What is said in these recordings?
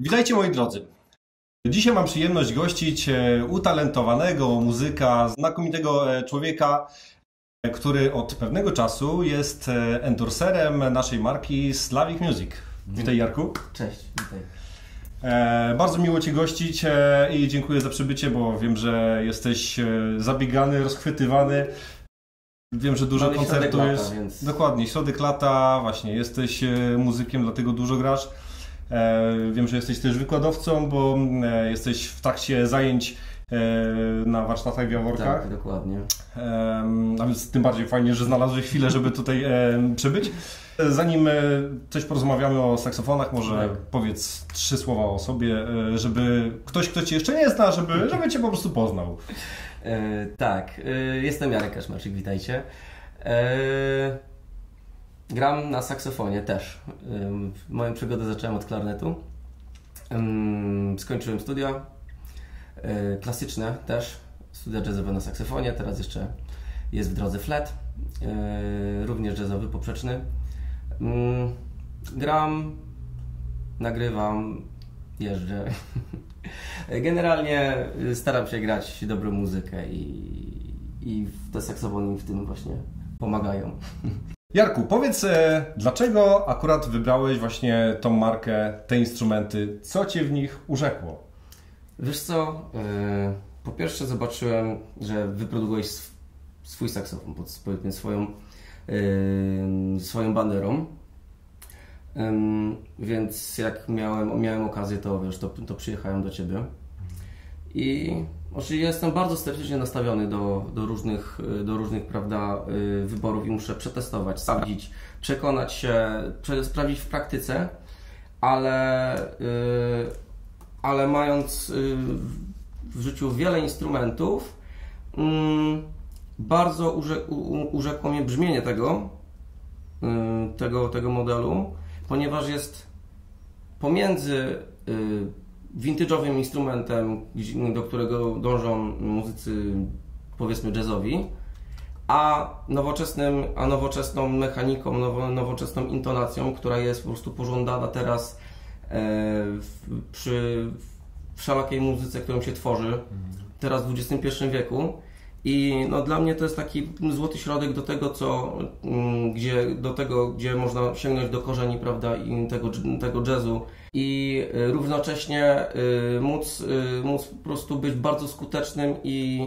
Witajcie moi drodzy. Dzisiaj mam przyjemność gościć e, utalentowanego muzyka, znakomitego e, człowieka, e, który od pewnego czasu jest endorserem naszej marki Slavic Music. Witaj Jarku. Cześć, witaj. bardzo miło Cię gościć i dziękuję za przybycie, bo wiem, że jesteś zabiegany, rozchwytywany. Wiem, że dużo koncertów jest. Więc... Dokładnie, środek lata, właśnie jesteś muzykiem, dlatego dużo grasz. E, wiem, że jesteś też wykładowcą, bo e, jesteś w trakcie zajęć e, na warsztatach w Jaworkach. Tak, dokładnie. A więc tym bardziej fajnie, że znalazłeś chwilę, żeby tutaj przybyć. Zanim coś porozmawiamy o saksofonach, może tak. powiedz trzy słowa o sobie, żeby ktoś, kto Cię jeszcze nie zna, żeby, żeby Cię po prostu poznał. E, tak, e, jestem Jarek Kaszmarczyk, witajcie. E, Gram na saksofonie też. Moją przygodę zacząłem od klarnetu. Skończyłem studia e, klasyczne też, studia jazzowe na saksofonie, teraz jeszcze jest w drodze flat, e, również jazzowy poprzeczny. Gram, nagrywam, jeżdżę. Generalnie staram się grać dobrą muzykę i, i te saksofony w tym właśnie pomagają. Jarku, powiedz, e, dlaczego akurat wybrałeś właśnie tą markę, te instrumenty? Co Cię w nich urzekło? Wiesz co, e, po pierwsze zobaczyłem, że wyprodukujesz swój saksofon pod swoją, e, swoją banerą. Więc jak miałem, miałem okazję, to wiesz, to, to przyjechałem do Ciebie. I Oczywiście jestem bardzo sceptycznie nastawiony do, do, różnych, do różnych prawda, y, wyborów i muszę przetestować, sprawdzić, przekonać się, sprawdzić w praktyce, ale, y, ale mając y, w życiu wiele instrumentów, mm, bardzo urzekło mnie brzmienie tego, tego, tego modelu, ponieważ jest pomiędzy vintage'owym instrumentem, do którego dążą muzycy powiedzmy jazzowi, a nowoczesnym, a nowoczesną mechaniką, nowo, nowoczesną intonacją, która jest po prostu pożądana teraz e, przy wszelakiej muzyce, którą się tworzy teraz w XXI wieku. I no, dla mnie to jest taki złoty środek do tego, co, mm, gdzie, do tego, gdzie można sięgnąć do korzeni prawda, i tego, tego jazzu i y, równocześnie y, móc, y, móc po prostu być bardzo skutecznym i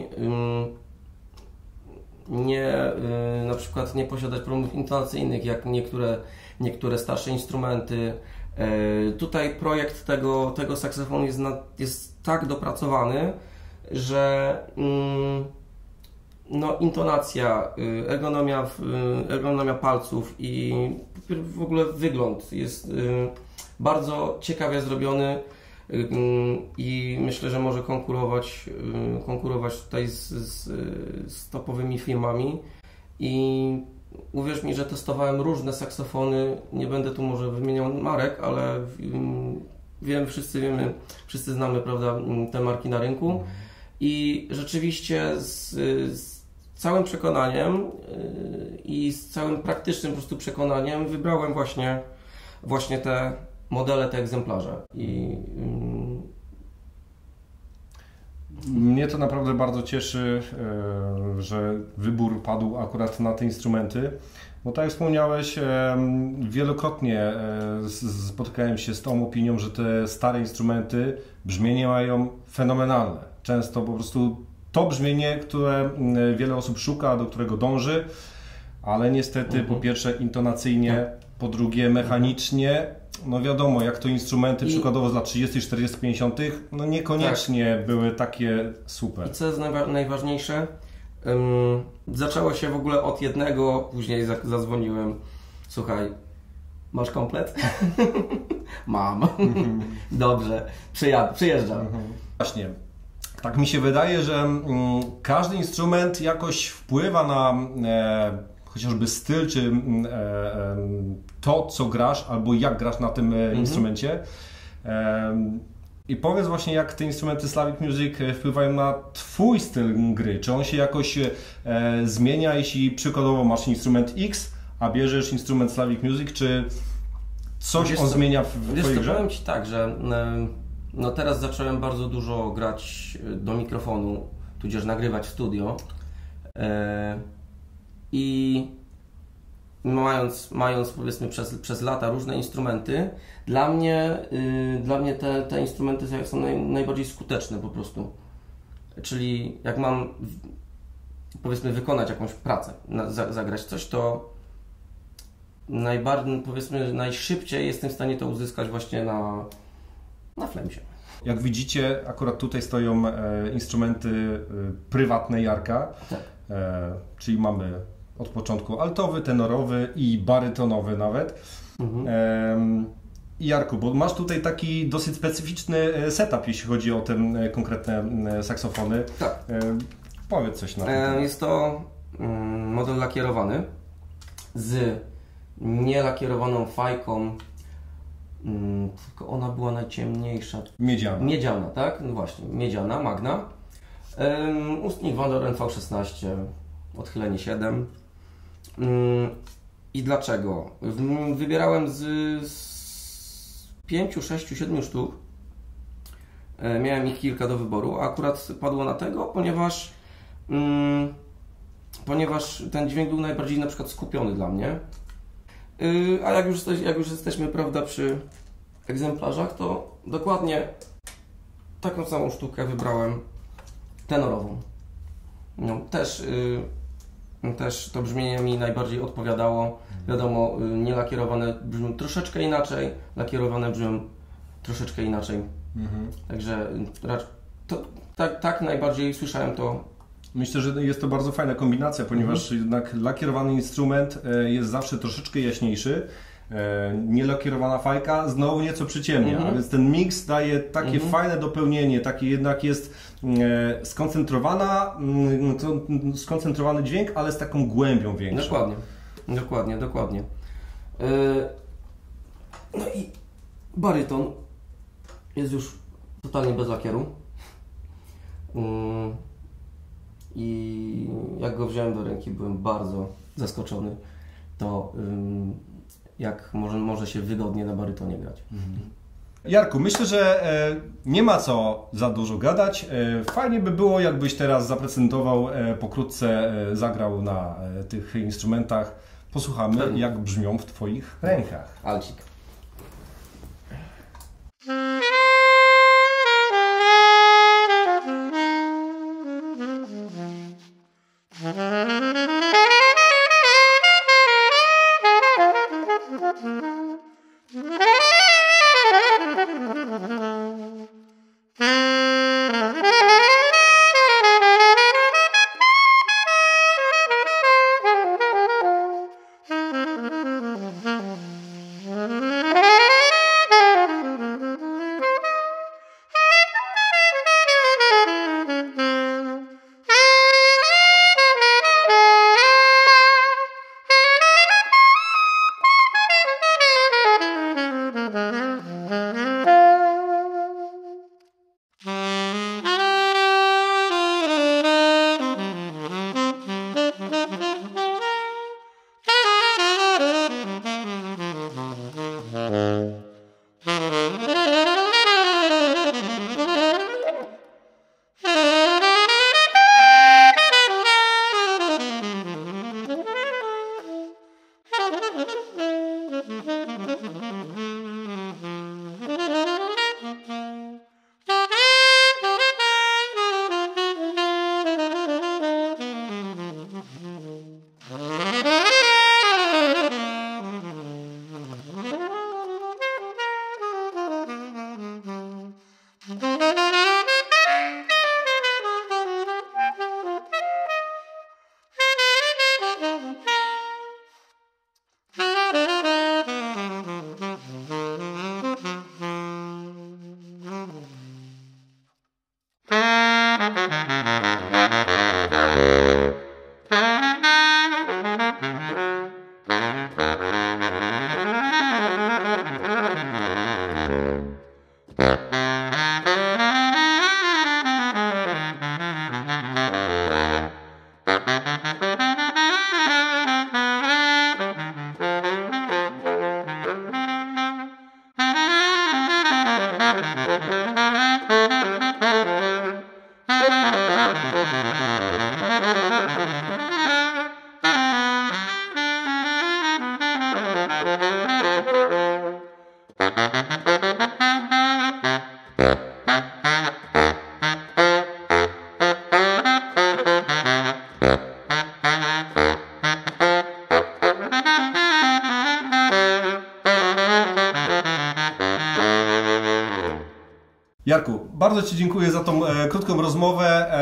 nie, na przykład nie posiadać problemów intonacyjnych, jak niektóre, niektóre starsze instrumenty. Tutaj projekt tego, tego saksofonu jest, na, jest tak dopracowany, że no, intonacja, ergonomia, ergonomia palców i w ogóle wygląd jest bardzo ciekawie zrobiony i myślę, że może konkurować, konkurować tutaj z, z, z topowymi firmami i uwierz mi, że testowałem różne saksofony, nie będę tu może wymieniał marek, ale wiem, wszyscy wiemy, wszyscy znamy, prawda, te marki na rynku. I rzeczywiście z, z całym przekonaniem y, i z całym praktycznym po prostu przekonaniem wybrałem właśnie, właśnie te modele, te egzemplarze. I, mm, mnie to naprawdę bardzo cieszy, e, że wybór padł akurat na te instrumenty. Bo tak jak wspomniałeś, e, wielokrotnie spotykałem się z tą opinią, że te stare instrumenty brzmienie mają fenomenalne. Często po prostu to brzmienie, które wiele osób szuka, do którego dąży, ale niestety mhm. po pierwsze intonacyjnie, tak. po drugie mechanicznie no wiadomo, jak to instrumenty I... przykładowo z lat 30, 40, 50, no niekoniecznie tak. były takie super. I co jest najważniejsze, um, zaczęło się w ogóle od jednego, później zadzwoniłem, słuchaj, masz komplet? Mam. Mhm. Dobrze, Przyjad przyjeżdżam. Mhm. Właśnie. Tak mi się wydaje, że mm, każdy instrument jakoś wpływa na e, chociażby styl, czy mm, e, to, co grasz, albo jak grasz na tym e, mhm. instrumencie. I powiedz właśnie, jak te instrumenty Slavic Music e, wpływają na Twój styl gry. Czy on się jakoś zmienia, jeśli przykładowo masz instrument X, a bierzesz instrument Slavic Music, czy coś Wiesz on co- zmienia w, twojej grze? powiem Ci tak, że no teraz zacząłem bardzo dużo grać e, do mikrofonu, tudzież nagrywać w studio e, i mając, mając powiedzmy przez, przez lata różne instrumenty, dla mnie, y, dla mnie te, te instrumenty są naj, najbardziej skuteczne po prostu. Czyli jak mam powiedzmy wykonać jakąś pracę, zagrać coś, to najbardziej, powiedzmy, najszybciej jestem w stanie to uzyskać właśnie na, na flemsie. Jak widzicie, akurat tutaj stoją e, instrumenty e, prywatne Jarka, Tak. e, czyli mamy od początku altowy, tenorowy i barytonowy nawet. Mhm. I Jarku, bo masz tutaj taki dosyć specyficzny e, setup, jeśli chodzi o te e, konkretne e, saksofony. Tak. E, powiedz coś na ten E. Jest to mm, model lakierowany z nielakierowaną fajką, mm, tylko ona była najciemniejsza. Miedziana. Miedziana, tak? No właśnie, miedziana, magna. Ym, Ustnik Vandoren V16, odchylenie 7. Ym, I dlaczego? Wybierałem z, z 5, 6, 7 sztuk. E, Miałem ich kilka do wyboru, a akurat padło na tego, ponieważ ym, ponieważ ten dźwięk był najbardziej na przykład skupiony dla mnie. Yy, a jak już, jak już jesteśmy prawda, przy egzemplarzach, to dokładnie taką samą sztukę wybrałem tenorową. No, też, yy, też to brzmienie mi najbardziej odpowiadało. Wiadomo, yy, nielakierowane brzmią troszeczkę inaczej, lakierowane brzmią troszeczkę inaczej. Mhm. Także racz, to, tak, tak najbardziej słyszałem to Myślę, że jest to bardzo fajna kombinacja, ponieważ Mhm. jednak lakierowany instrument e, jest zawsze troszeczkę jaśniejszy. E, Nielakierowana fajka znowu nieco przyciemnia, Mhm. a więc ten miks daje takie Mhm. fajne dopełnienie, takie jednak jest e, skoncentrowana, mm, to- skoncentrowany dźwięk, ale z taką głębią większą. Dokładnie, dokładnie, dokładnie. No i baryton jest już totalnie bez lakieru. I jak go wziąłem do ręki, byłem bardzo zaskoczony. To jak może, może się wygodnie na barytonie grać. Jarku, myślę, że e, nie ma co za dużo gadać. E, fajnie by było, jakbyś teraz zaprezentował, e, pokrótce zagrał na tych instrumentach. Posłuchamy, Pewnie. jak brzmią w Twoich rękach. Alcik. Bardzo Ci dziękuję za tą e, krótką rozmowę,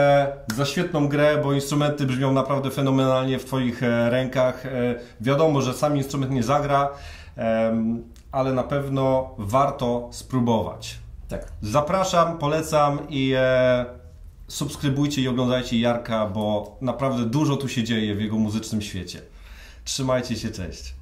e, za świetną grę, bo instrumenty brzmią naprawdę fenomenalnie w Twoich e, rękach. E, wiadomo, że sam instrument nie zagra, ale na pewno warto spróbować. Tak. Zapraszam, polecam i e, subskrybujcie i oglądajcie Jarka, bo naprawdę dużo tu się dzieje w jego muzycznym świecie. Trzymajcie się, cześć.